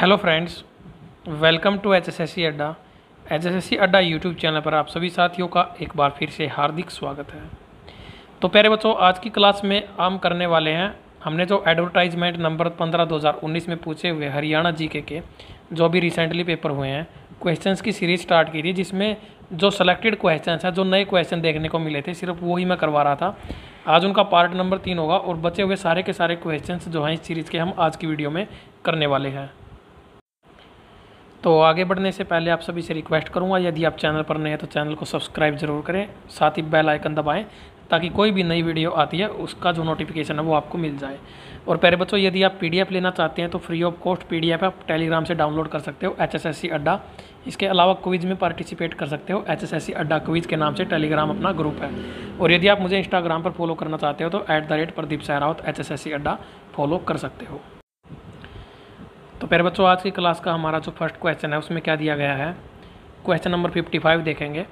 Hello friends welcome to H S S C Adda H S S C अड्डा YouTube channel पर आप सभी साथियों का एक बार फिर से हार्दिक स्वागत है। तो प्यारे बच्चों, आज की क्लास में हम करने वाले हैं, हमने जो एडवर्टाइजमेंट नंबर पंद्रह दो हज़ार उन्नीस में पूछे हुए हरियाणा जी के के, जो भी रिसेंटली पेपर हुए हैं क्वेश्चंस की सीरीज़ स्टार्ट की थी, जिसमें जो सेलेक्टेड क्वेश्चंस हैं, जो नए क्वेश्चन देखने को मिले थे, सिर्फ़ वही मैं करवा रहा था। आज उनका पार्ट नंबर तीन होगा और बचे हुए सारे के सारे क्वेश्चंस जो हैं इस सीरीज़ के हम आज की वीडियो में करने वाले हैं। तो आगे बढ़ने से पहले आप सभी से रिक्वेस्ट करूँगा, यदि आप चैनल पर नए हैं तो चैनल को सब्सक्राइब ज़रूर करें, साथ ही बेल आइकन दबाएँ, ताकि कोई भी नई वीडियो आती है, उसका जो नोटिफिकेशन है वो आपको मिल जाए। और प्यारे बच्चों, यदि आप पीडीएफ लेना चाहते हैं तो फ्री ऑफ़ कॉस्ट पीडीएफ आप टेलीग्राम से डाउनलोड कर सकते हो एच अड्डा। इसके अलावा क्विज में पार्टिसिपेट कर सकते हो एच अड्डा क्विज के नाम से टेलीग्राम अपना ग्रुप है। और यदि आप मुझे इंस्टाग्राम पर फॉलो करना चाहते हो तो at the rate Pradeep Sehrawat H Adda follow कर सकते हो। तो प्यारे बच्चों, आज की क्लास का हमारा जो फ़र्स्ट क्वेश्चन है, उसमें क्या दिया गया है? क्वेश्चन नंबर फिफ्टी फाइव देखेंगे।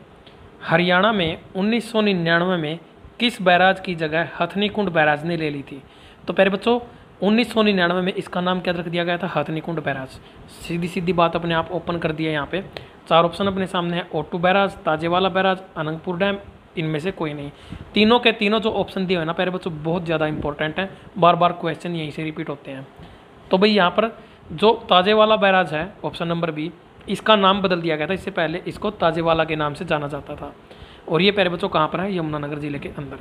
हरियाणा में उन्नीस सौ निन्यानवे में किस बैराज की जगह हथनी कुंड बैराज ने ले ली थी? तो प्यारे बच्चों, उन्नीस सौ निन्यानवे में इसका नाम क्या रख दिया गया था? हथनी कुंड बैराज। सीधी सीधी बात अपने आप ओपन कर दिया यहाँ पे। चार ऑप्शन अपने सामने है Ottu barrage, Tajewala barrage Anangpur dam, इनमें से कोई नहीं। तीनों के तीनों जो ऑप्शन दिए हुए ना, प्यारे बच्चों, बहुत ज़्यादा इंपॉर्टेंट हैं। बार बार क्वेश्चन यहीं से रिपीट होते हैं। तो भाई यहाँ पर जो ताजेवाला बैराज है ऑप्शन नंबर बी इसका नाम बदल दिया गया था, इससे पहले इसको ताजेवाला के नाम से जाना जाता था। और ये प्यारे बच्चों कहाँ पर है? यमुनानगर ज़िले के अंदर।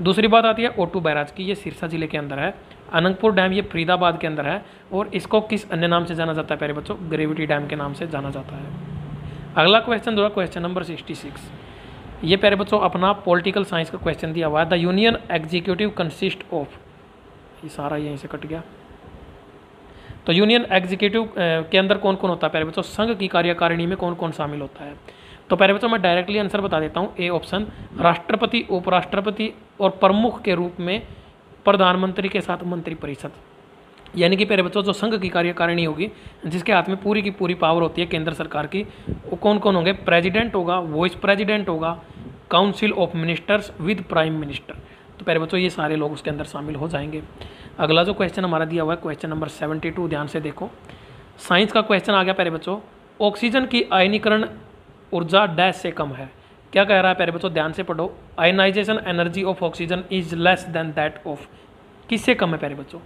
दूसरी बात आती है ओटू बैराज की, ये सिरसा ज़िले के अंदर है। अनंतपुर डैम, ये फरीदाबाद के अंदर है। और इसको किस अन्य नाम से जाना जाता है प्यारे बच्चों? ग्रेविटी डैम के नाम से जाना जाता है। अगला क्वेश्चन जो है क्वेश्चन नंबर सिक्सटी सिक्स ये प्यारे बच्चों, अपना पॉलिटिकल साइंस का क्वेश्चन दिया हुआ है। The union executive consist of ये सारा यहीं से कट गया। तो यूनियन एग्जीक्यूटिव के अंदर कौन कौन होता है? प्यारे बच्चों, संघ की कार्यकारिणी में कौन कौन शामिल होता है? तो प्यारे बच्चों, मैं डायरेक्टली आंसर बता देता हूँ, ए ऑप्शन, राष्ट्रपति, उपराष्ट्रपति और प्रमुख के रूप में प्रधानमंत्री के साथ मंत्रिपरिषद। यानी कि प्यारे बच्चों, जो संघ की कार्यकारिणी होगी, जिसके हाथ में पूरी की पूरी पावर होती है केंद्र सरकार की, वो कौन कौन होंगे? प्रेसिडेंट होगा, वाइस प्रेसिडेंट होगा, council of ministers with prime minister. तो प्यारे बच्चों, ये सारे लोग उसके अंदर शामिल हो जाएँगे। अगला जो क्वेश्चन हमारा दिया हुआ है क्वेश्चन नंबर सेवेंटी टू ध्यान से देखो। साइंस का क्वेश्चन आ गया प्यारे बच्चों। ऑक्सीजन की आयनीकरण ऊर्जा डैश से कम है। क्या कह रहा है प्यारे बच्चों? ध्यान से पढ़ो। Ionisation energy of oxygen is less than that of किससे कम है प्यारे बच्चों?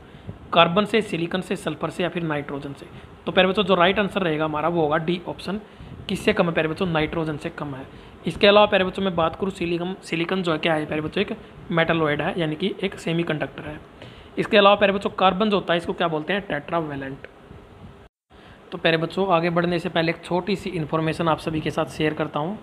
कार्बन से सिलिकन से सल्फ़र से या फिर नाइट्रोजन से। तो प्यारे बच्चों, जो राइट आंसर रहेगा हमारा, वो होगा डी ऑप्शन किससे कम है प्यारे बच्चों? नाइट्रोजन से कम है। इसके अलावा प्यारे बच्चों, मैं बात करूँ सिलिकन सिलिकन जो है, क्या है प्यारे बच्चों? एक मेटलॉइड है, यानी कि एक सेमी कंडक्टर है। इसके अलावा प्यारे बच्चों, कार्बन जो होता है, इसको क्या बोलते हैं? टेट्रावेलेंट। तो प्यारे बच्चों, आगे बढ़ने से पहले एक छोटी सी इन्फॉर्मेशन आप सभी के साथ शेयर करता हूँ।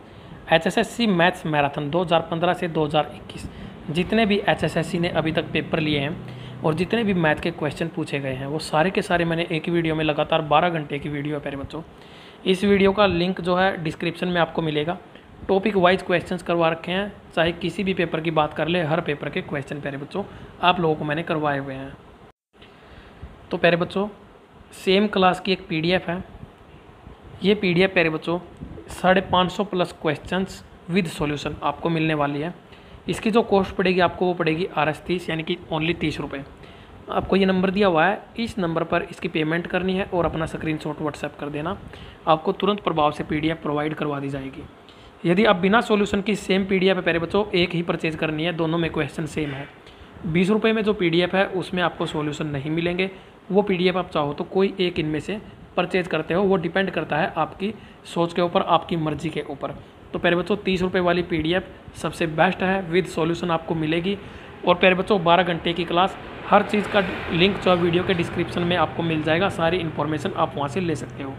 एच मैथ्स मैराथन 2015 से 2021 जितने भी एच ने अभी तक पेपर लिए हैं और जितने भी मैथ के क्वेश्चन पूछे गए हैं, वो सारे के सारे मैंने एक ही वीडियो में लगातार 12 घंटे की वीडियो है प्यारे बच्चों। इस वीडियो का लिंक जो है डिस्क्रिप्शन में आपको मिलेगा। टॉपिक वाइज क्वेश्चंस करवा रखे हैं। चाहे किसी भी पेपर की बात कर ले, हर पेपर के क्वेश्चन प्यारे बच्चों, आप लोगों को मैंने करवाए हुए हैं। तो प्यारे बच्चों सेम क्लास की एक पीडीएफ है। ये पीडीएफ प्यारे बच्चों, साढ़े पाँच सौ प्लस क्वेश्चंस विद सॉल्यूशन आपको मिलने वाली है। इसकी जो कॉस्ट पड़ेगी आपको वो पड़ेगी आर एस तीस, यानी कि ओनली तीस रुपये आपको ये नंबर दिया हुआ है। इस नंबर पर इसकी पेमेंट करनी है और अपना स्क्रीनशॉट व्हाट्सएप कर देना। आपको तुरंत प्रभाव से पीडीएफ प्रोवाइड करवा दी जाएगी। यदि आप बिना सॉल्यूशन की सेम पीडीएफ है प्यारे बच्चों, एक ही परचेज करनी है, दोनों में क्वेश्चन सेम है। बीस रुपये में जो पीडीएफ है, उसमें आपको सॉल्यूशन नहीं मिलेंगे। वो पीडीएफ आप चाहो तो कोई एक इनमें से परचेज करते हो, वो डिपेंड करता है आपकी सोच के ऊपर, आपकी मर्ज़ी के ऊपर। तो प्यारे बच्चों, तीस रुपये वाली पीडीएफ सबसे बेस्ट है विद सॉल्यूशन आपको मिलेगी। और प्यारे बच्चों, बारह घंटे की क्लास हर चीज़ का लिंक जो है वीडियो के डिस्क्रिप्शन में आपको मिल जाएगा। सारी इन्फॉर्मेशन आप वहाँ से ले सकते हो।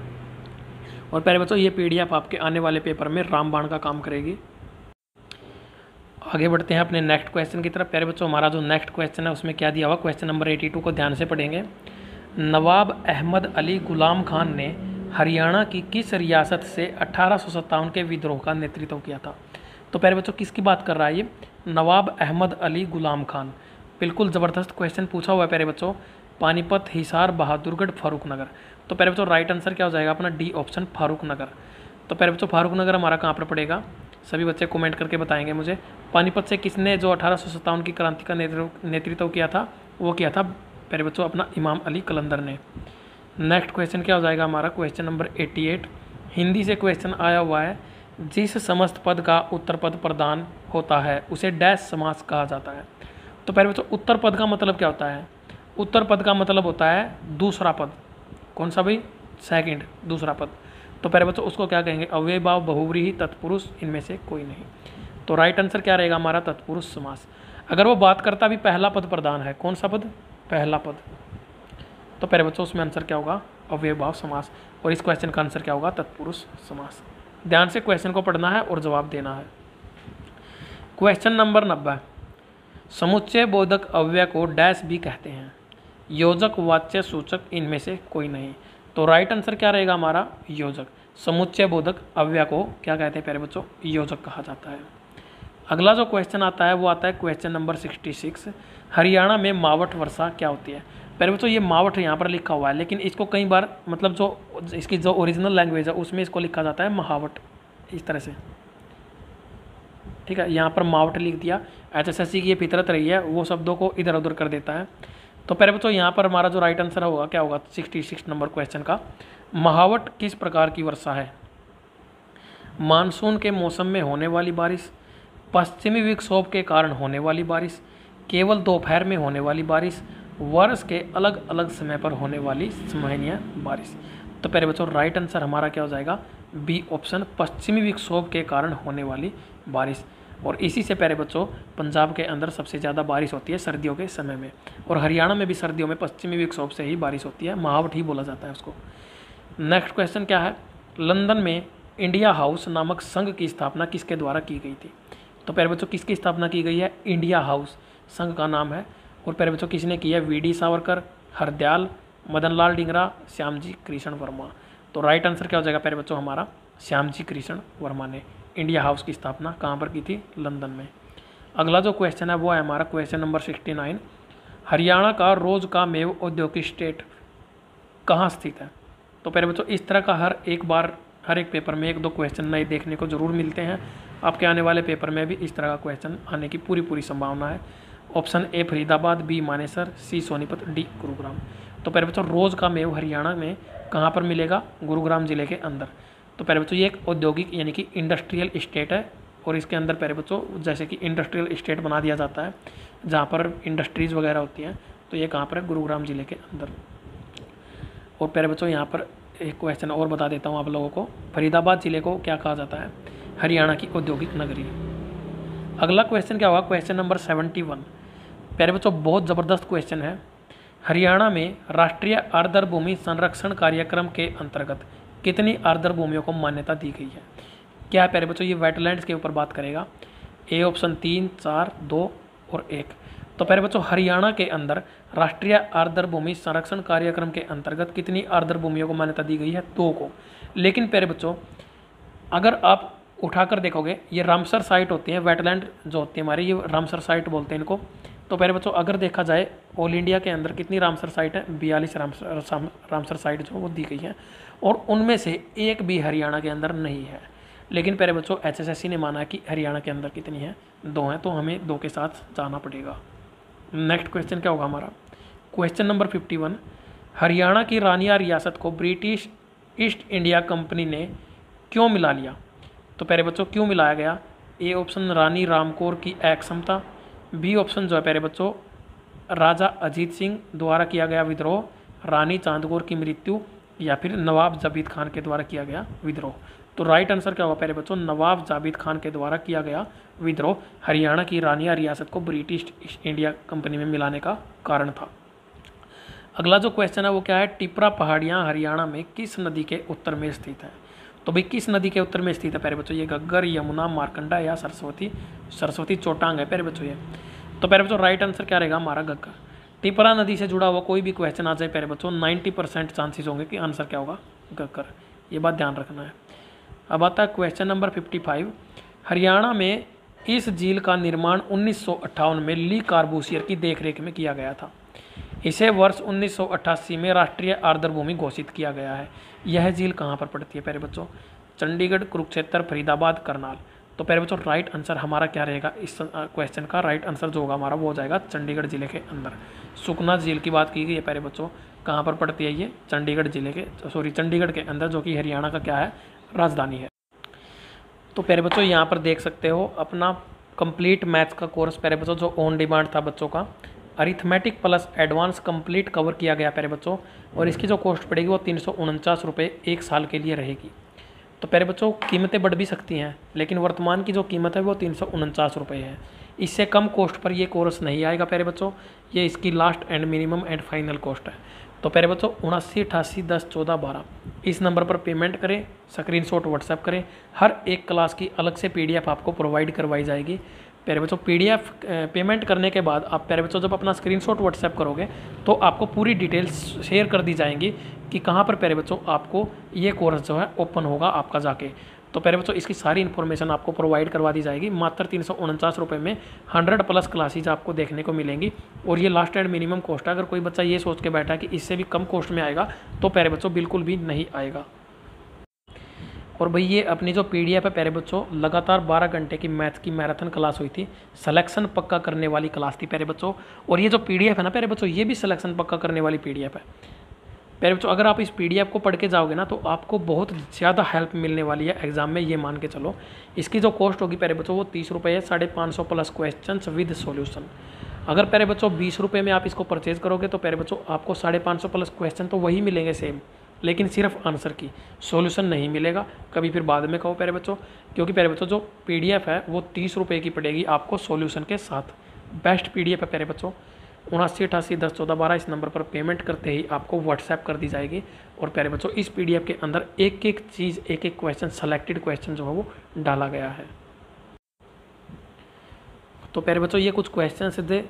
और प्यारे बच्चों ये पीडीएफ आपके आने वाले पेपर में रामबाण का काम करेगी। आगे बढ़ते हैं अपने नेक्स्ट क्वेश्चन की तरफ़। प्यारे बच्चों हमारा जो नेक्स्ट क्वेश्चन है, उसमें क्या दिया हुआ? क्वेश्चन नंबर एटी टू को ध्यान से पढ़ेंगे। नवाब अहमद अली गुलाम खान ने हरियाणा की किस रियासत से अठारह के विद्रोह का नेतृत्व किया था? तो प्यारे बच्चों किसकी बात कर रहा है ये? नवाब अहमद अली गुलाम खान। बिल्कुल ज़बरदस्त क्वेश्चन पूछा हुआ है प्यारे बच्चों पानीपत हिसार बहादुरगढ़ फारूक नगर। तो पहले बच्चों राइट आंसर क्या हो जाएगा? अपना डी ऑप्शन फारूक नगर। तो पहले बच्चों फारूक नगर हमारा कहाँ पर पड़ेगा? सभी बच्चे कमेंट करके बताएँगे मुझे। पानीपत से किसने जो अठारह सौ सत्तावन की क्रांति का नेतृत्व किया था, वो किया था पहले बच्चों अपना इमाम अली कलंदर ने। नेक्स्ट क्वेश्चन क्या हो जाएगा हमारा? क्वेश्चन नंबर 88 हिंदी से क्वेश्चन आया हुआ है, जिस समस्त पद का उत्तर पद प्रदान होता है, उसे डैश समास कहा जाता है। तो पहले बच्चों उत्तर पद का मतलब क्या होता है? उत्तर पद का मतलब होता है दूसरा पद। कौन सा भाई? सेकंड दूसरा पद। तो पहले बच्चों, उसको क्या कहेंगे? अव्यय भाव बहुव्रीही तत्पुरुष, इनमें से कोई नहीं। तो राइट आंसर क्या रहेगा हमारा? तत्पुरुष समास। अगर वो बात करता भी पहला पद प्रदान है, कौन सा पद? पहला पद। तो पहले बच्चों, उसमें आंसर क्या होगा? अव्यय भाव समास। और इस क्वेश्चन का आंसर क्या होगा? तत्पुरुष समास। ध्यान से क्वेश्चन को पढ़ना है और जवाब देना है। क्वेश्चन नंबर नब्बे। समुच्चय बोधक अव्यय को डैश भी कहते हैं। योजक, वाच्य, सूचक इनमें से कोई नहीं। तो राइट आंसर क्या रहेगा हमारा? योजक। समुच्चय बोधक अव्यय को क्या कहते हैं प्यारे बच्चों? योजक कहा जाता है। अगला जो क्वेश्चन आता है, वो आता है question number sixty six Haryana में मावट वर्षा क्या होती है? पहले बच्चों, ये मावट यहाँ पर लिखा हुआ है, लेकिन इसको कई बार मतलब जो, इसकी जो ओरिजिनल लैंग्वेज है, उसमें इसको लिखा जाता है महावट, इस तरह से। ठीक है, यहाँ पर मावट लिख दिया। एच एस एस सी की ये फितरत रही है, वो शब्दों को इधर उधर कर देता है। तो पहले बच्चों यहाँ पर हमारा जो राइट आंसर होगा, क्या होगा? सिक्सटी सिक्स नंबर क्वेश्चन का। महावट किस प्रकार की वर्षा है? मानसून के मौसम में होने वाली बारिश, पश्चिमी विक्षोभ के कारण होने वाली बारिश, केवल दोपहर में होने वाली बारिश, वर्ष के अलग अलग समय पर होने वाली समयनीय बारिश। तो पहले बच्चों राइट आंसर हमारा क्या हो जाएगा? बी ऑप्शन पश्चिमी विक्षोभ के कारण होने वाली बारिश। और इसी से पहले बच्चों, पंजाब के अंदर सबसे ज़्यादा बारिश होती है सर्दियों के समय में। और हरियाणा में भी सर्दियों में, पश्चिमी विक्षोभ से ही बारिश होती है, महावट ही बोला जाता है उसको। नेक्स्ट क्वेश्चन क्या है? लंदन में इंडिया हाउस नामक संघ की स्थापना किसके द्वारा की गई थी? तो पहले बच्चों, किसकी स्थापना की गई है? इंडिया हाउस संघ का नाम है। और पहले बच्चों, किसने की है? V D Savarkar, Hardayal Madan Lal Dhingra Shyam ji Krishna Varma. तो राइट आंसर क्या हो जाएगा पहले बच्चों? हमारा श्याम जी कृष्ण वर्मा ने। इंडिया हाउस की स्थापना कहाँ पर की थी? लंदन में। अगला जो क्वेश्चन है वो है हमारा question number sixty nine Haryana का रोज का मेव औद्योगिक स्टेट कहाँ स्थित है? तो पहले बच्चों, इस तरह का हर एक बार, हर एक पेपर में एक दो क्वेश्चन नए देखने को ज़रूर मिलते हैं। आपके आने वाले पेपर में भी इस तरह का क्वेश्चन आने की पूरी पूरी संभावना है। Option A Faridabad B Manesar C Sonipat D Gurugram. तो पहले बच्चों, रोज़ का मेव हरियाणा में कहाँ पर मिलेगा? गुरुग्राम ज़िले के अंदर। तो पहले बच्चों ये एक औद्योगिक यानी कि इंडस्ट्रियल स्टेट है और इसके अंदर पहले बच्चों जैसे कि इंडस्ट्रियल स्टेट बना दिया जाता है, जहाँ पर इंडस्ट्रीज़ वगैरह होती हैं तो ये कहाँ पर है? गुरुग्राम ज़िले के अंदर। और पहले बच्चों यहाँ पर एक क्वेश्चन और बता देता हूँ आप लोगों को। फरीदाबाद ज़िले को क्या कहा जाता है? हरियाणा की औद्योगिक नगरी। अगला क्वेश्चन क्या होगा? क्वेश्चन नंबर सेवेंटी वन प्यारे बच्चों बहुत ज़बरदस्त क्वेश्चन है। हरियाणा में राष्ट्रीय आर्द्र भूमि संरक्षण कार्यक्रम के अंतर्गत कितनी आर्द्र भूमियों को मान्यता दी गई है? क्या प्यारे बच्चों, ये वेटलैंड्स के ऊपर बात करेगा। ए ऑप्शन तीन, चार, दो और एक। तो प्यारे बच्चों, हरियाणा के अंदर राष्ट्रीय आर्द्र भूमि संरक्षण कार्यक्रम के अंतर्गत कितनी आर्द्र भूमियों को मान्यता दी गई है? दो को। लेकिन प्यारे बच्चों, अगर आप उठाकर देखोगे, ये रामसर साइट होती है वेटलैंड जो होती है हमारी, ये रामसर साइट बोलते हैं इनको। तो पहले बच्चों, अगर देखा जाए ऑल इंडिया के अंदर कितनी रामसर साइट है? बयालीस रामसर रामसर साइट जो वो दी गई हैं। और उनमें से एक भी हरियाणा के अंदर नहीं है। लेकिन पहले बच्चों एच ने माना कि हरियाणा के अंदर कितनी है? दो हैं तो हमें दो के साथ जाना पड़ेगा। नेक्स्ट क्वेश्चन क्या होगा हमारा? Question number fifty one Haryana की रानिया रियासत को ब्रिटिश ईस्ट इंडिया कंपनी ने क्यों मिला लिया? तो पहले बच्चों, क्यों मिलाया गया? ए ऑप्शन रानी रामकोर की अक्षमता बी ऑप्शन जो है प्यारे बच्चों, राजा अजीत सिंह द्वारा किया गया विद्रोह, रानी चांदगौर की मृत्यु या फिर नवाब जाबिद खान के द्वारा किया गया विद्रोह। तो राइट आंसर क्या होगा प्यारे बच्चों? नवाब जाबिद खान के द्वारा किया गया विद्रोह। हरियाणा की रानिया रियासत को ब्रिटिश इंडिया कंपनी में मिलाने का कारण था। अगला जो क्वेश्चन है वो क्या है? टिपरा पहाड़ियाँ हरियाणा में किस नदी के उत्तर में स्थित है? तो भाई किस नदी के उत्तर में स्थित है? प्यारे बच्चों, ये गग्गर, यमुना, मारकंडा या सरस्वती सरस्वती चोटांग है। प्यारे बच्चों ये। तो प्यारे बच्चों राइट आंसर क्या रहेगा? हमारा गग्गर टिपरा नदी से जुड़ा हुआ कोई भी क्वेश्चन आ जाए प्यारे बच्चों नाइन्टी परसेंट चांसेस होंगे कि आंसर क्या होगा? गग्गर। ये बात ध्यान रखना है। अब आता है question number fifty five Haryana में इस झील का निर्माण उन्नीस सौ अट्ठावन में ली कार्बूसियर की देखरेख में किया गया था। इसे वर्ष 1988 में राष्ट्रीय आर्द्र भूमि घोषित किया गया है। यह झील कहाँ पर पड़ती है? प्यारे बच्चों, चंडीगढ़, कुरुक्षेत्र, फरीदाबाद, करनाल। तो प्यारे बच्चों राइट आंसर हमारा क्या रहेगा? इस क्वेश्चन का राइट आंसर जो होगा हमारा वो हो जाएगा चंडीगढ़ ज़िले के अंदर। सुखना झील की बात की गई है प्यारे बच्चों, कहाँ पर पड़ती है ये? चंडीगढ़ ज़िले के सॉरी चंडीगढ़ के अंदर, जो कि हरियाणा का क्या है? राजधानी है। तो प्यारे बच्चों, यहाँ पर देख सकते हो अपना कंप्लीट मैथ्स का कोर्स प्यारे बच्चों, जो ऑन डिमांड था बच्चों का arithmetic plus advance complete cover किया गया प्यारे बच्चों, और इसकी जो कॉस्ट पड़ेगी वो तीन सौ एक साल के लिए रहेगी। तो प्यारे बच्चों, कीमतें बढ़ भी सकती हैं, लेकिन वर्तमान की जो कीमत है वो तीन सौ है। इससे कम कॉस्ट पर ये कोर्स नहीं आएगा प्यारे बच्चों, ये इसकी last and minimum and final cost है। तो प्यारे बच्चों, उनासी अठासी दस चौदह बारह, इस नंबर पर पेमेंट करें स्क्रीनशॉट व्हाट्सएप करें, हर एक क्लास की अलग से पीडीएफ आपको प्रोवाइड करवाई जाएगी। प्यारे बच्चों पीडीएफ पेमेंट करने के बाद आप प्यारे बच्चों जब अपना स्क्रीनशॉट व्हाट्सएप करोगे तो आपको पूरी डिटेल्स शेयर कर दी जाएँगी कि कहाँ पर प्यारे बच्चों आपको ये कोर्स जो है ओपन होगा आपका जाके। तो पहले बच्चों इसकी सारी इन्फॉर्मेशन आपको प्रोवाइड करवा दी जाएगी। मात्र तीन सौ उनचास रुपये में हंड्रेड प्लस क्लासेज आपको देखने को मिलेंगी। और ये लास्ट एंड मिनिमम कॉस्ट है। अगर कोई बच्चा ये सोच के बैठा कि इससे भी कम कॉस्ट में आएगा तो प्यारे बच्चों बिल्कुल भी नहीं आएगा। और भाई ये अपनी जो पी डी एफ़ है प्यारे बच्चों, लगातार 12 घंटे की मैथ की मैराथन क्लास हुई थी। सिलेक्शन पक्का करने वाली क्लास थी प्यारे बच्चों। और ये जो पी डी एफ़ है ना प्यारे बच्चों, ये भी सिलेक्शन पक्का करने वाली पी डी एफ़ है। प्यारे बच्चों, अगर आप इस पी डी एफ़ को पढ़ के जाओगे ना तो आपको बहुत ज़्यादा हेल्प मिलने वाली है एग्ज़ाम में, ये मान के चलो। इसकी जो कॉस्ट होगी प्यारे बच्चों, वो तीस रुपये है, साढ़े पाँच सौ प्लस क्वेश्चन विद सोल्यूशन अगर प्यारे बच्चों, बीस रुपये में आप इसको परचेज करोगे तो प्यारे बच्चों, आपको साढ़े पाँच सौ प्लस क्वेश्चन तो वही मिलेंगे सेम लेकिन सिर्फ़ आंसर की सॉल्यूशन नहीं मिलेगा। कभी फिर बाद में कहो प्यारे बच्चों, क्योंकि प्यारे बच्चों, जो पीडीएफ है, वो तीस रुपये की पड़ेगी आपको सॉल्यूशन के साथ। बेस्ट पीडीएफ है प्यारे बच्चों, उनासी अठासी दस चौदह बारह इस नंबर पर पेमेंट करते ही आपको व्हाट्सएप कर दी जाएगी। और प्यारे बच्चों, इस पीडीएफ के अंदर एक एक चीज़ एक एक क्वेश्चन सेलेक्टेड क्वेश्चन जो है वो डाला गया है। तो प्यारे बच्चों, ये कुछ क्वेश्चन थे।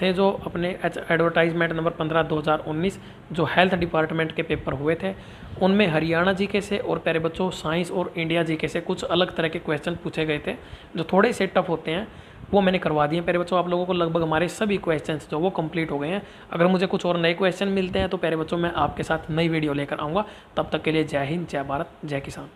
थे जो अपने एडवर्टाइजमेंट नंबर पंद्रह दो हज़ार उन्नीस जो हेल्थ डिपार्टमेंट के पेपर हुए थे, उनमें हरियाणा जी के से और प्यारे बच्चों साइंस और इंडिया जी के से कुछ अलग तरह के क्वेश्चन पूछे गए थे, जो थोड़े से टफ होते हैं, वो मैंने करवा दिए प्यारे बच्चों, आप लोगों को लगभग हमारे सभी क्वेश्चन जो, वो कंप्लीट हो गए हैं। अगर मुझे कुछ और नए क्वेश्चन मिलते हैं तो प्यारे बच्चों, मैं आपके साथ नई वीडियो लेकर आऊँगा। तब तक के लिए जय हिंद, जय भारत, जय किसान।